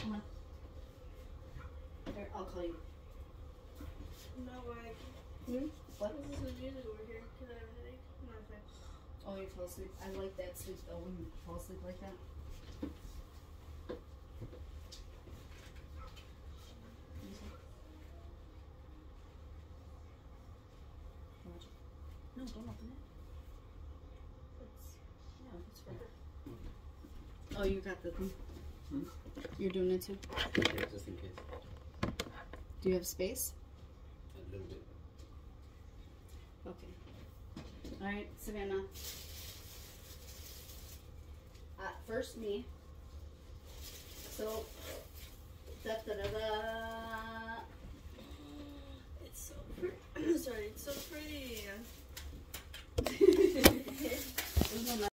Come on. Here, I'll call you. No way. Hmm? What? This is the music over here because I have a headache. No, it's fine. Oh, you fall asleep. I like that sleep though when you fall asleep like that. Let me see. Watch it. No, don't open it. It's, yeah, it's for her. Oh, you got the thing. Hmm? You're doing it too. Yeah, just in case. Do you have space? A little bit. Okay. All right, Savanna. Uh, first me. So, da da da da.